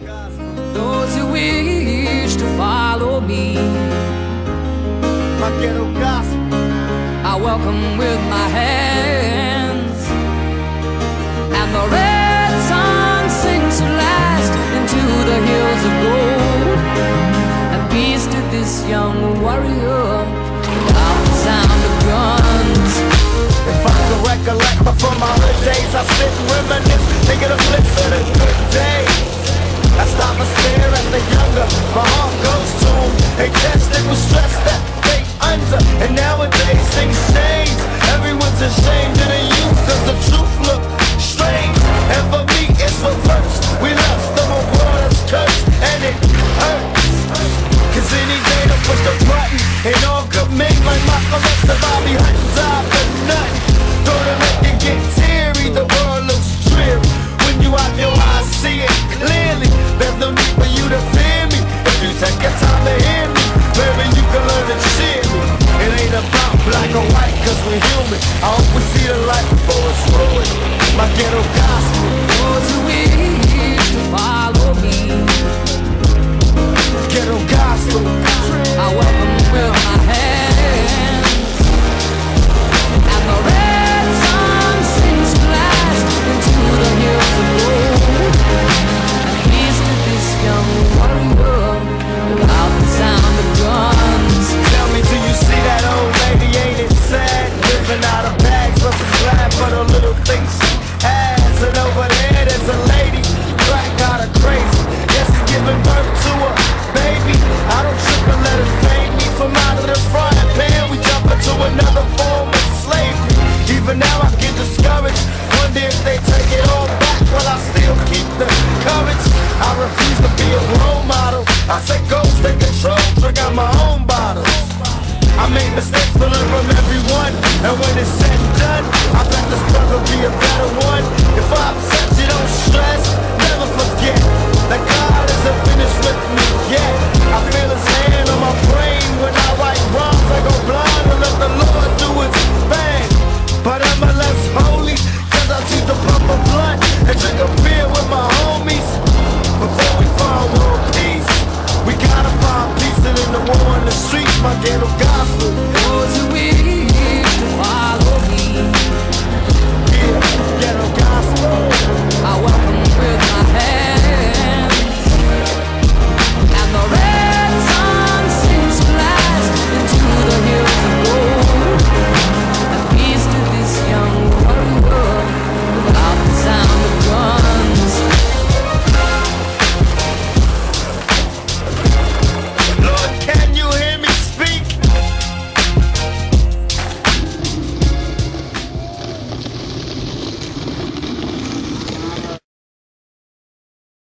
Those who wish to follow me. I welcome with my hands. And the red sun sinks at last into the hills of gold. And peace to this young warrior. younger My heart goes to them They test it with stress that they under. And nowadays things change. Everyone's ashamed of the youth. Cause the truth look strange? And for me it's reversed We lost the world that's cursed. And it hurts. Cause any day to push the button And all good men like my collector Bobby Hutton's out for nothing Throw the make you get teary. The world looks dreary. When you have your eyes see it clearly. There's no need black or white, cause we're human. I hope we see the light before it's ruined My ghetto gospel. I said ghost take control, drink out my own bottles. I made mistakes, but learn from everyone. And when it's said and done, I bet this brother be a better one. pelo gasto.